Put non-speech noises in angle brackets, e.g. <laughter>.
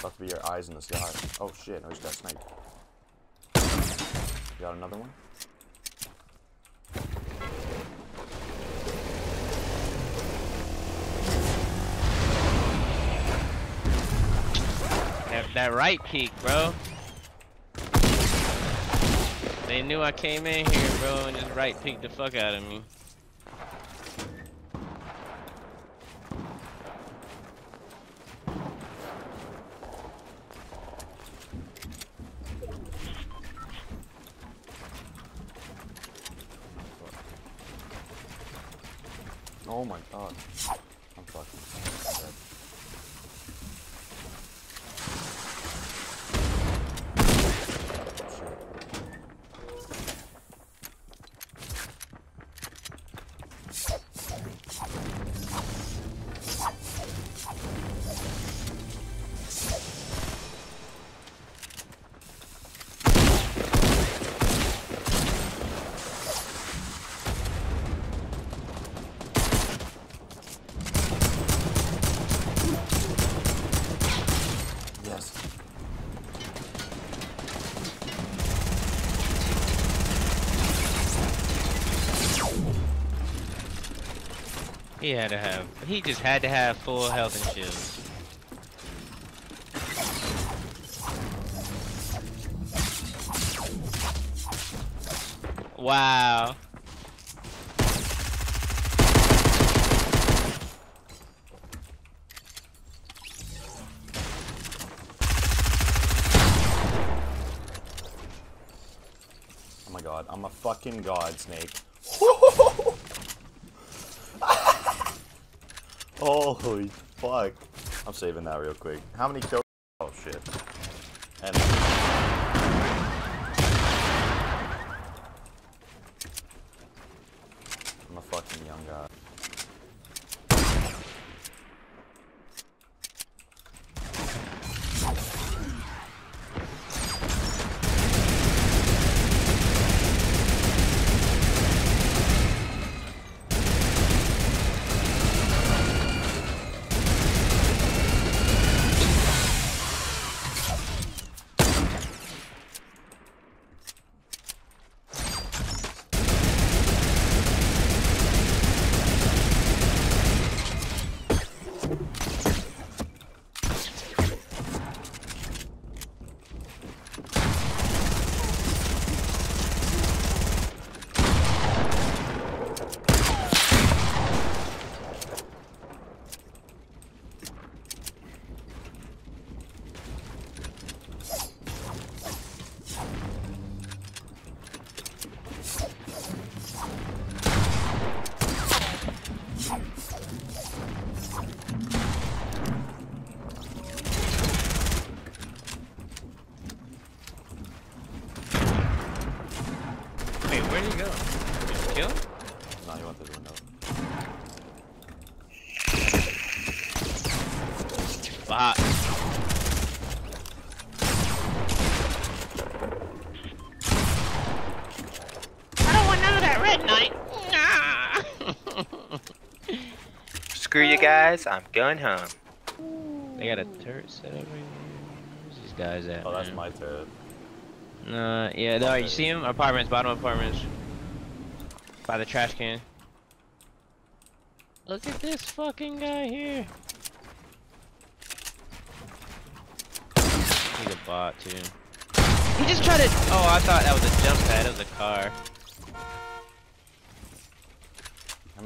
About to be your eyes in the sky. Oh shit, I just got sniped. You got another one? That, that right peek, bro. They knew I came in here, bro, and just right peeked the fuck out of me. Oh my god. I'm fucking dead. He had to have, he just had to have full health and shields. Wow. Oh my god, I'm a fucking god, Snake. <laughs> Holy fuck. I'm saving that real quick. How many kills? Oh shit. And I'm a fucking young guy. Wait, where'd he go? Just kill? him? No, you went through the window. Bot. I don't want none of that red knight. Nah. <laughs> Screw you guys, I'm going home. they got a turret set over here. Where's these guys at? Oh, that's man? my turret. Nah, yeah, there. You see him? Apartments, bottom apartments. By the trash can. Look at this fucking guy here. He's a bot too. He just tried to. Oh, I thought that was a jump pad. It was a car.